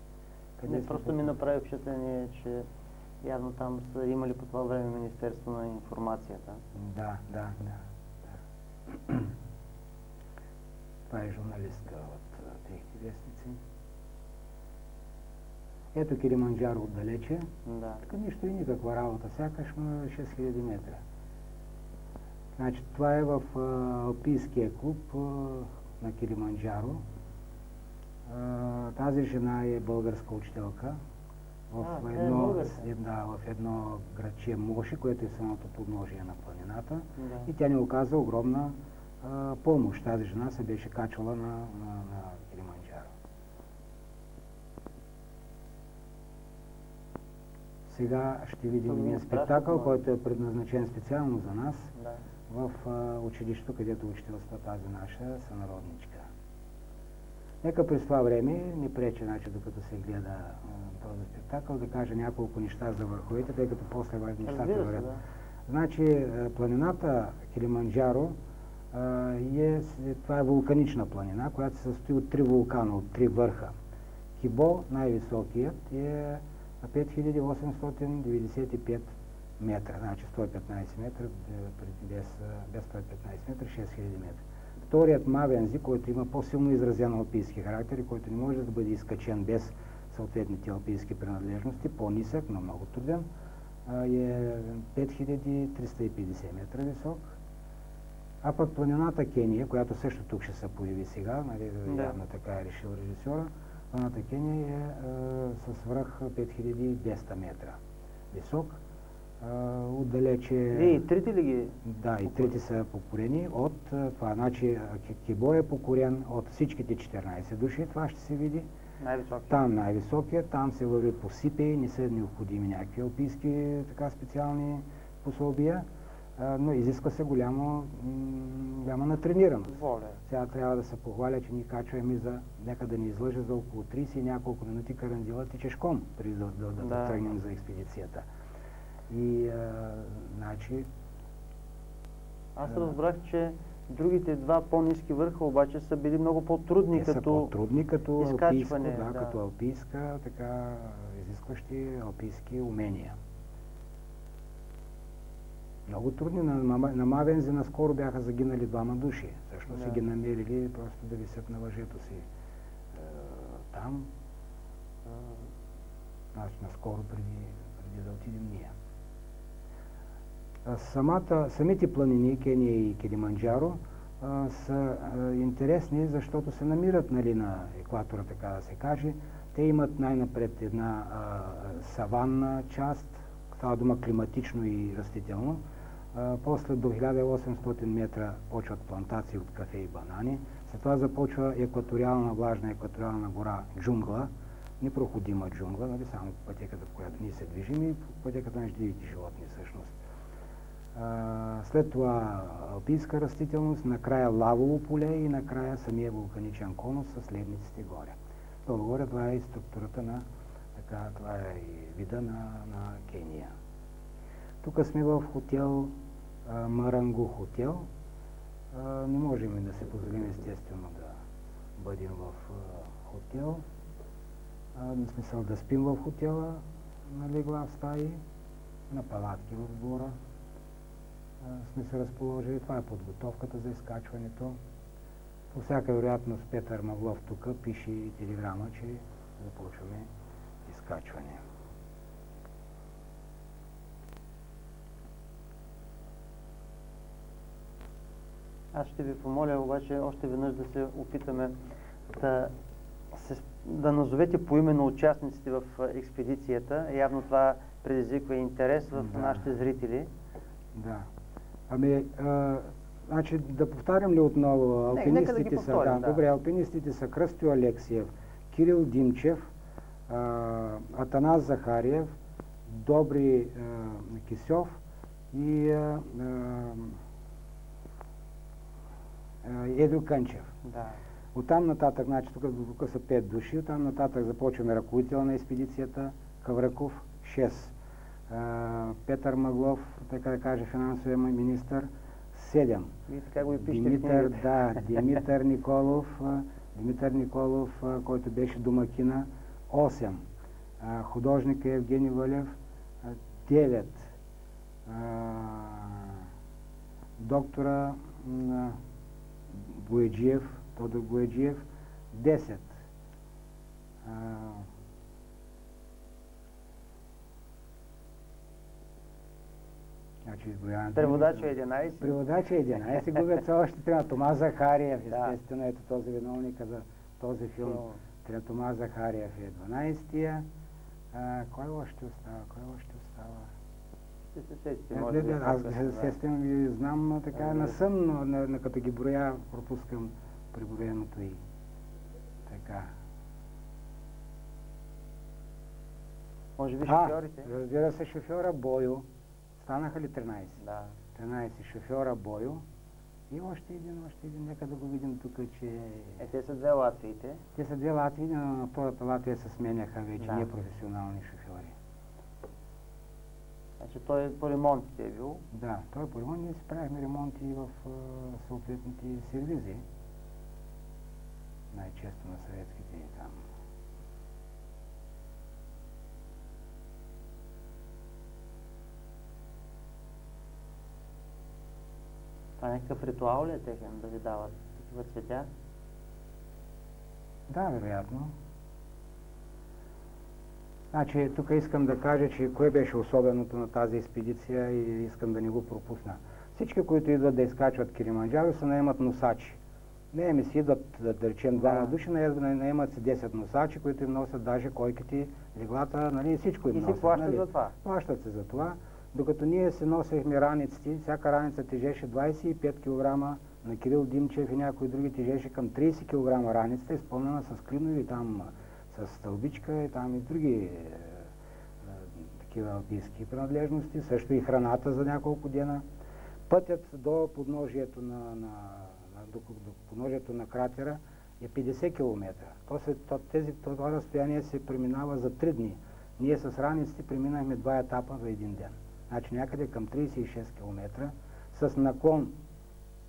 Speaker 1: Къде не, просто ми направи впечатление, че явно там са имали по това време Министерство на информацията.
Speaker 2: Да, да, да. да. това е журналистка от техните вестници. Ето Килиманджаро отдалече.
Speaker 1: Да.
Speaker 2: Така нищо и никаква работа, сякаш на 6000 метра. Значи това е в а, Алпийския клуб а, на Килиманджаро тази жена е българска учителка в, а, е едно, е да, в едно градче Моши, което е самото подножие на планината. Да. И тя ни оказа огромна а, помощ. Тази жена се беше качвала на, на, на Килиманджаро. Сега ще видим един спектакъл, който е предназначен специално за нас да. в училището, където учителства тази наша сънародничка. Нека през това време не прече, значи, докато се гледа а, този спектакъл, да кажа няколко неща за върховете, тъй като после нещата вървят. Да. Значи, планината Килиманджаро е, това е вулканична планина, която се състои от три вулкана, от три върха. Кибо, най-високият, е 5895 метра, значи 115 метра, без, без 115 метра, 6000 метра. Вторият Мавензи, който има по-силно изразен алпийски характер и който не може да бъде изкачен без съответните алпийски принадлежности, по-нисък, но много труден, е 5350 метра висок. А пък планината Кения, която също тук ще се появи сега, нали, да. явно така е решил режисьора, планината Кения е, е с връх 5200 метра висок отдалече...
Speaker 1: Вие и трите ли ги?
Speaker 2: Да, и трите са покорени от това. Значи Кибо е покорен от всичките 14 души, това ще се види.
Speaker 1: Най-високият.
Speaker 2: Там най-високият, там се върви по сипе, не са необходими някакви алпийски така специални пособия, но изисква се голямо, голяма натренираност.
Speaker 1: Воля.
Speaker 2: Сега трябва да се похваля, че ни качваме за, нека да ни излъжа за около 30 и няколко минути карандила тичешком, преди да, да, да, да тръгнем за експедицията. И, а, значи...
Speaker 1: Аз а, разбрах, че другите два по-низки върха обаче са били много по-трудни като
Speaker 2: са по-трудни като алпийско, да, да, като алпийска, така изискващи алпийски умения. Много трудни. На, Мавензи наскоро бяха загинали двама души. Всъщност да. си ги намерили просто да висят на въжето си. Там, значи наскоро преди, преди да отидем ние. Самата, самите планини, Кения и Килиманджаро, а, са а, интересни, защото се намират нали, на екватора, така да се каже. Те имат най-напред една а, саванна част, става дума климатично и растително. После до 1800 метра почват плантации от кафе и банани. След това започва екваториална, влажна екваториална гора джунгла, непроходима джунгла, нали, само пътеката, по която ние се движим и пътеката на живите животни всъщност след това алпийска растителност, накрая лавово поле и накрая самия вулканичен конус с ледниците горе. Долу-горе това е и структурата на така, това е и вида на, на Кения. Тук сме в хотел Маранго хотел. Не можем да се позволим естествено да бъдем в хотел. А, смисъл да спим в хотела, на легла в стаи, на палатки в двора сме се разположили. Това е подготовката за изкачването. По всяка вероятност Петър Маглов тук пише и телеграма, че започваме изкачване.
Speaker 1: Аз ще ви помоля обаче още веднъж да се опитаме да, се, да назовете поименно участниците в експедицията. Явно това предизвиква интерес в да. нашите зрители.
Speaker 2: Да. Ами, а, значи да повтарям ли отново?
Speaker 1: Алпинистите не, да
Speaker 2: са, да, да. Добре, алпинистите са Кръстю Алексиев, Кирил Димчев, а, Атанас Захариев, Добри а, Кисьов и а, а, Едо Кънчев.
Speaker 1: Да.
Speaker 2: Оттам нататък, значи тук, тук са 5 души, оттам нататък започваме ръководител на експедицията, Кавраков, 6 Петър Маглов, така да каже финансовия министр, 7.
Speaker 1: И така го и
Speaker 2: Димитър, да, Димитър Николов, Димитър Николов, който беше домакина, 8. Художника Евгений Валев, 9. Доктора Бояджиев, Тодор Бояджиев, 10. Значи изброяването...
Speaker 1: Преводача е 11.
Speaker 2: Преводача е 11. Губят се още трима. Тома Захариев, естествено, ето този виновник за този филм. Трима Тома Захариев е 12-тия. кой още остава? Кой още остава?
Speaker 1: Ще се сетите, може
Speaker 2: да, Аз естествено ви знам така на сън, но на, на, като ги броя, пропускам приброеното и така.
Speaker 1: Може би шофьорите?
Speaker 2: А, разбира се, шофьора Бойо. Станаха ли 13?
Speaker 1: Да.
Speaker 2: 13 шофьора Бойо. И още един, още един, нека да го видим тук, че...
Speaker 1: Е, те са две латвиите.
Speaker 2: Те са две латвии, но на втората Латвия се сменяха вече да. непрофесионални шофьори.
Speaker 1: Значи той по ремонтите е бил?
Speaker 2: Да, той е по ремонт. Ние си правихме ремонти в съответните сервизи. Най-често на съветските и там
Speaker 1: Това някакъв ритуал ли е техен да ви дават такива цветя?
Speaker 2: Да, вероятно. Значи, тук искам да кажа, че кое беше особеното на тази експедиция и искам да не го пропусна. Всички, които идват да изкачват Килиманджаро, се наемат носачи. Не ми си идват, да, да речем, двама да. души, наемат си 10 носачи, които им носят даже койките, леглата, нали, всичко им
Speaker 1: и
Speaker 2: носят.
Speaker 1: И си плащат
Speaker 2: нали?
Speaker 1: за това.
Speaker 2: Плащат се за това. Докато ние се носехме раниците, всяка раница тежеше 25 кг, на Кирил Димчев и някои други тежеше към 30 кг раницата, изпълнена с клинови там, с стълбичка и там и други е, е, такива алпийски принадлежности, също и храната за няколко дена. Пътят до подножието на, на, на, до, до подножието на кратера е 50 км. То се, то, тези, това разстояние се преминава за 3 дни. Ние с раниците преминахме два етапа за един ден значи някъде към 36 км, с наклон,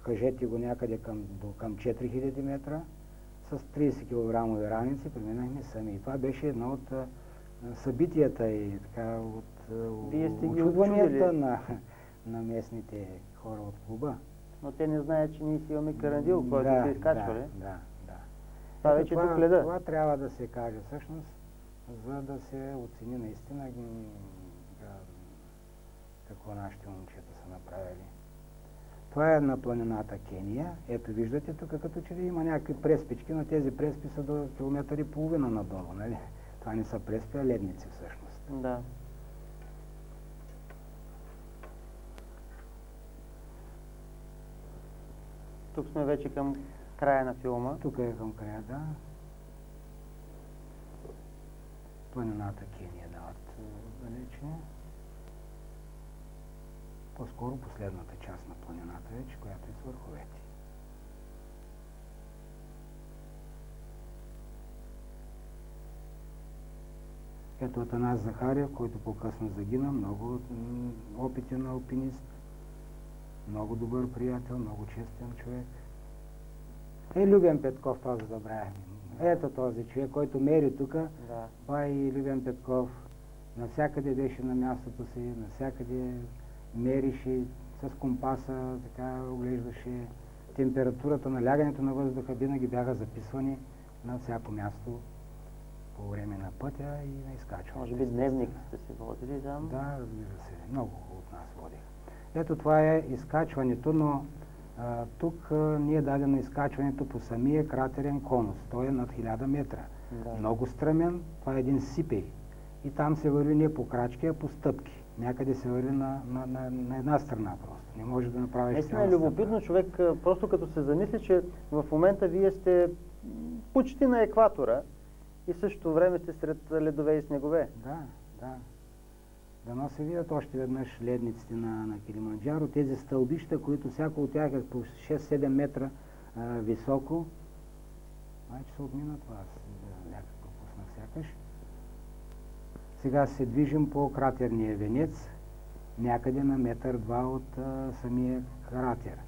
Speaker 2: кажете го някъде към, до, към 4000 метра, с 30 кг раници преминахме сами. И това беше едно от събитията и така от очудванията на, на местните хора от клуба.
Speaker 1: Но те не знаят, че ние си имаме карандил, който да, се изкачвали.
Speaker 2: Да, да, да.
Speaker 1: Това вече това, тук леда.
Speaker 2: Това трябва да се каже всъщност, за да се оцени наистина какво нашите момчета са направили. Това е на планината Кения. Ето виждате тук като че ли има някакви преспички, но тези преспи са до километър и половина надолу. Нали? Това не са преспи, а ледници всъщност.
Speaker 1: Да. Тук сме вече към края на филма.
Speaker 2: Тук е към края, да. Планината Кения дават далече по-скоро последната част на планината вече, която е с върховете. Ето Атанас Захарев, който по-късно загина, много опитен алпинист, много добър приятел, много честен човек. Е, Любен Петков, това забравяхме. Ето този човек, който мери тук. Да. Това е Любен Петков. Навсякъде беше на мястото си, навсякъде мерише с компаса, така оглеждаше температурата на лягането на въздуха, винаги бяха записвани на всяко място по време на пътя и на изкачване.
Speaker 1: Може би дневник сте си водили там?
Speaker 2: Да, разбира се. Много от нас водих. Ето това е изкачването, но а, тук а, ни е дадено изкачването по самия кратерен конус. Той е над 1000 метра. Да. Много стръмен. Това е един сипей. И там се върви не по крачки, а по стъпки. Някъде се върви на, на, на, на една страна просто. Не може да направиш
Speaker 1: Наистина е любопитно човек, просто като се замисли, че в момента вие сте почти на екватора и същото време сте сред ледове и снегове.
Speaker 2: Да, да. Дано се видят още веднъж ледниците на, на Килиманджаро. Тези стълбища, които всяко от тях е по 6-7 метра а, високо. Майче се отмина това, някакво пуснах сякаш. Сега се движим по кратерния венец, някъде на метър-два от а, самия кратер.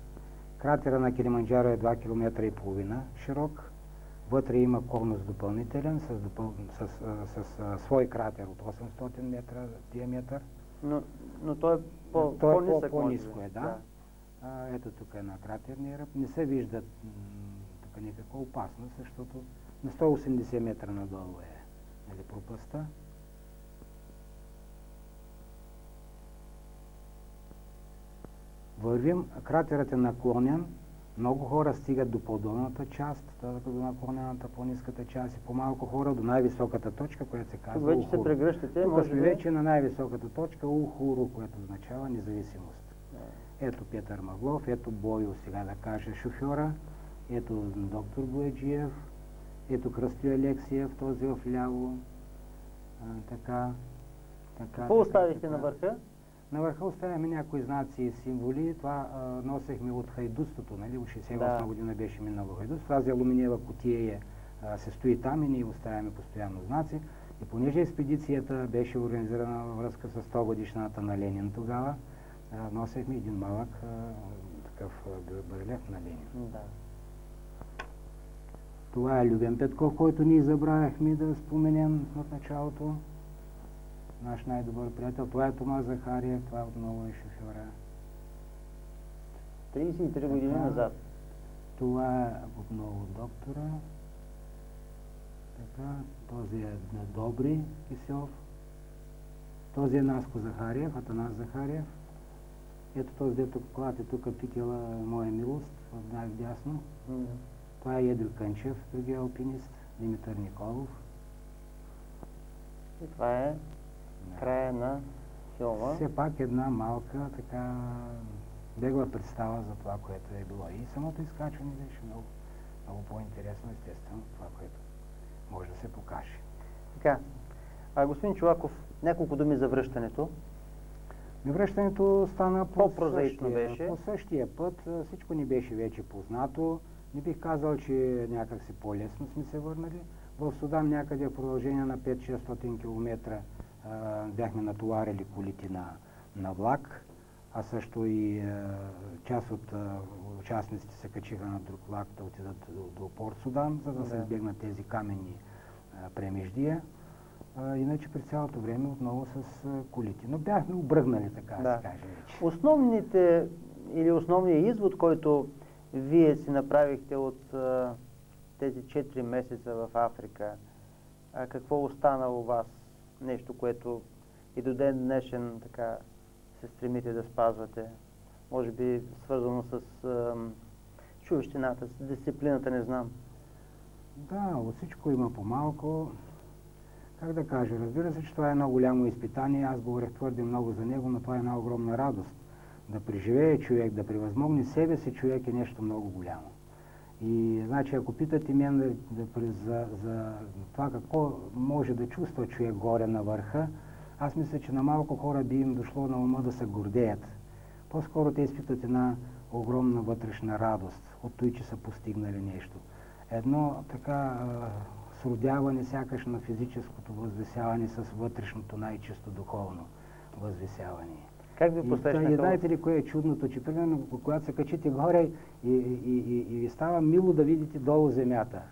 Speaker 2: Кратера на Килиманджаро е 2 км и половина широк. Вътре има конус допълнителен с, допъл... с, с, с а, свой кратер от 800 метра диаметър.
Speaker 1: Но, но той е по,
Speaker 2: той по-нисък, е по, по-ниско е, да. да. А, ето тук е на кратерния ръб. Не се вижда тук никаква опасност, защото на 180 метра надолу е нали, пропаста. Вървим, кратерът е наклонен, много хора стигат до по-долната част, до наклонената по-низката част и по-малко хора до най-високата точка, която се казва
Speaker 1: Тук вече се прегръщате.
Speaker 2: Тук сме вече на най-високата точка Ухуру, което означава независимост. Ето Петър Маглов, ето Бойо, сега да кажа шофьора, ето доктор Бояджиев, ето Кръстю Алексиев, този в ляво, а, така, така.
Speaker 1: Какво оставихте на върха?
Speaker 2: На върха оставяме някои знаци и символи. Това а, носехме от хайдустото, нали? От 68 да. година беше минало хайдуст. Тази алуминиева котия е, а, се стои там и ние оставяме постоянно знаци. И понеже експедицията беше организирана във връзка с 100 годишната на Ленин тогава, а, носехме един малък а, такъв барелев на Ленин. Да. Това е Любен Петков, който ние забравяхме да споменем от началото наш най-добър приятел. Това е Тома Захария, това е отново е шофьора.
Speaker 1: 33 години назад.
Speaker 2: Това е отново доктора. Така, този е на Добри Киселов. Този е Наско Захариев, Атанас Захариев. Ето този, дето клати тук пикела моя милост, в най-дясно. Mm. Това е Едри Кънчев, другия алпинист, Димитър Николов.
Speaker 1: И това е края на филма.
Speaker 2: Все пак една малка така бегла представа за това, което е било. И самото изкачване беше много, много по-интересно, естествено, това, което може да се покаже.
Speaker 1: Така. А, господин Чуваков, няколко думи за връщането.
Speaker 2: Връщането стана по,
Speaker 1: същия, беше.
Speaker 2: по същия път. Всичко ни беше вече познато. Не бих казал, че някак си по-лесно сме се върнали. В Судан някъде в продължение на 5-600 км бяхме натоварили колите на, на влак, а също и част от участниците се качиха на друг влак да отидат до, до Порт Судан, за да се избегнат тези каменни премеждия. Иначе през цялото време отново с колите. Но бяхме обръгнали, така да се каже вече.
Speaker 1: Основните или основният извод, който вие си направихте от тези 4 месеца в Африка, какво остана у вас? Нещо, което и до ден днешен така се стремите да спазвате. Може би свързано с чувещината, с дисциплината, не знам.
Speaker 2: Да, от всичко има по-малко. Как да кажа, разбира се, че това е едно голямо изпитание. Аз говорих твърде много за него, но това е една огромна радост. Да преживее човек, да превъзмогне себе си човек е нещо много голямо. И значи, ако питате мен за, за това какво може да чувства човек горе на върха, аз мисля, че на малко хора би им дошло на ума да се гордеят. По-скоро те изпитат една огромна вътрешна радост от той, че са постигнали нещо. Едно така сродяване сякаш на физическото възвисяване с вътрешното най-чисто духовно възвисяване.
Speaker 1: Как ви посрещнаха?
Speaker 2: И, знаете ли кое е чудното, че примерно когато се качите горе и, и, и, и ви става мило да видите долу земята.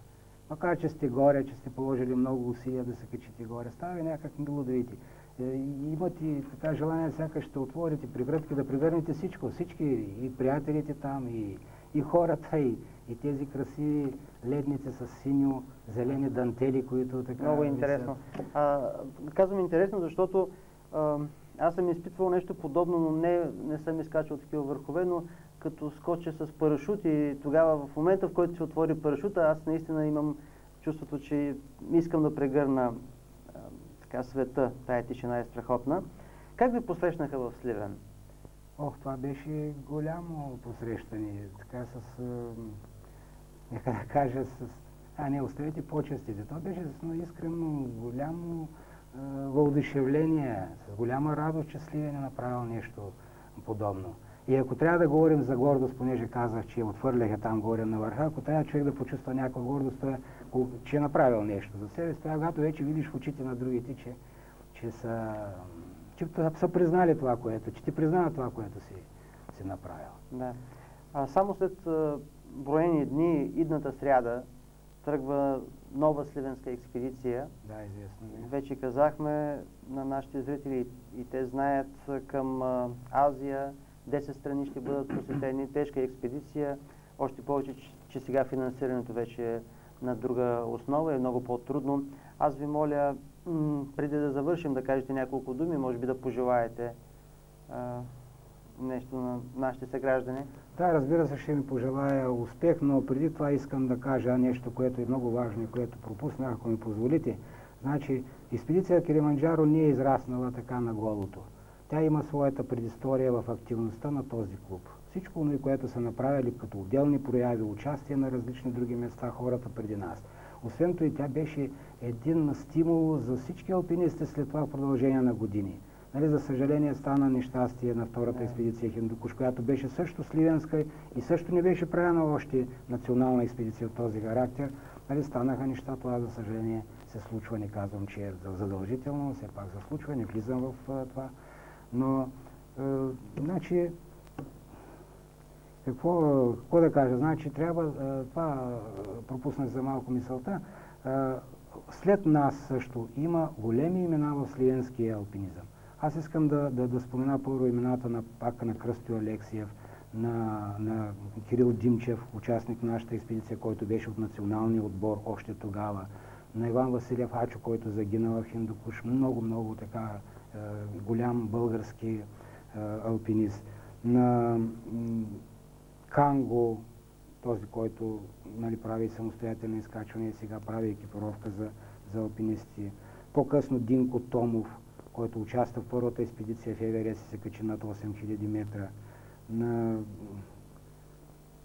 Speaker 2: Макар, че сте горе, че сте положили много усилия да се качите горе, става ви някак мило да видите. Е, имате така желание, сякаш ще отворите прегръдки, да превърнете всичко, всички и приятелите там, и, и хората, и, и тези красиви ледници с синьо, зелени дантели, които така...
Speaker 1: Много интересно. А, казвам интересно, защото а, аз съм изпитвал нещо подобно, но не, не съм изкачал такива върхове, но като скоча с парашут и тогава в момента, в който се отвори парашута, аз наистина имам чувството, че искам да прегърна а, така света, тая тишина е страхотна. Как ви посрещнаха в Сливен?
Speaker 2: Ох, това беше голямо посрещане, така с, нека да кажа, с, а не, оставете почестите. Това беше с искрено голямо въодушевление, с голяма радост, че Сливен е направил нещо подобно. И ако трябва да говорим за гордост, понеже казах, че отвърляха там горе на върха, ако трябва човек да почувства някаква гордост, това, че е направил нещо за себе си, това когато вече видиш в очите на другите, че, че са, че са признали това, което, че ти признават това, което си, си направил.
Speaker 1: Да. А само след броени дни, идната сряда, тръгва нова сливенска експедиция.
Speaker 2: Да, известно.
Speaker 1: Не. Вече казахме на нашите зрители и те знаят към Азия, 10 страни ще бъдат посетени, тежка експедиция, още повече, че, че сега финансирането вече е на друга основа, е много по-трудно. Аз ви моля, преди да завършим, да кажете няколко думи, може би да пожелаете а, нещо на нашите съграждани.
Speaker 2: Да, разбира се, ще ми пожелая успех, но преди това искам да кажа нещо, което е много важно и което пропуснах, ако ми позволите. Значи, експедиция Килиманджаро не е израснала така на голото. Тя има своята предистория в активността на този клуб. Всичко което са направили като отделни прояви, участие на различни други места, хората преди нас. Освен това тя беше един стимул за всички алпинисти след това в продължение на години. Нали, за съжаление стана нещастие на втората експедиция Хиндукуш, която беше също сливенска и също не беше правена още национална експедиция от този характер. Нали, станаха неща, това за съжаление се случва, не казвам, че е задължително, все пак се случва, не влизам в а, това. Но, а, значи, какво, какво да кажа? Значи, трябва, а, това пропуснах за малко мисълта, а, след нас също има големи имена в сливенския алпинизъм. Аз искам да, да, да спомена първо имената на пака на Кръстю Алексиев, на, на Кирил Димчев, участник на нашата експедиция, който беше от националния отбор още тогава, на Иван Василев Ачо, който загина в Хиндукуш, много, много така е, голям български е, алпинист, на Канго, този, който нали, прави самостоятелно изкачване и сега прави екипировка за, за алпинисти. По-късно Динко Томов, който участва в първата експедиция в Еверест и се качи над 8000 метра. На...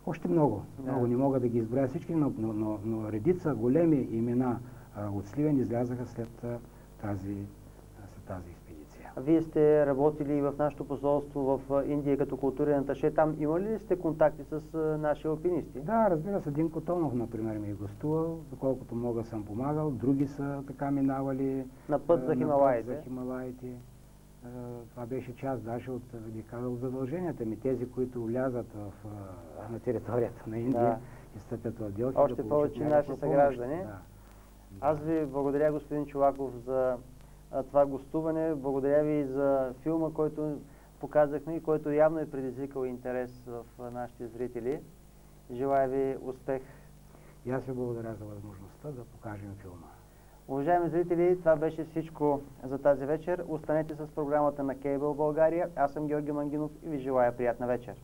Speaker 2: Още много. Да. Много не мога да ги изброя всички, но, но, но, но редица големи имена а, от Сливен излязаха след а, тази, след тази.
Speaker 1: Вие сте работили в нашето посолство в Индия като културен аташе. Там имали ли сте контакти с наши алпинисти?
Speaker 2: Да, разбира се. Динко Томов, например, ми е гостувал. Доколкото мога съм помагал. Други са така минавали.
Speaker 1: На път за Хималаите.
Speaker 2: За Хималаите. Това беше част даже от, бих казал, задълженията ми. Тези, които влязат в, на територията на Индия да. и стъпят в Делхи.
Speaker 1: Още да повече наши съграждани. Да. Аз ви благодаря, господин Чулаков, за това гостуване. Благодаря ви за филма, който показахме и който явно е предизвикал интерес в нашите зрители. Желая ви успех.
Speaker 2: И аз ви благодаря за възможността да покажем филма.
Speaker 1: Уважаеми зрители, това беше всичко за тази вечер. Останете с програмата на Кейбъл България. Аз съм Георги Мангинов и ви желая приятна вечер.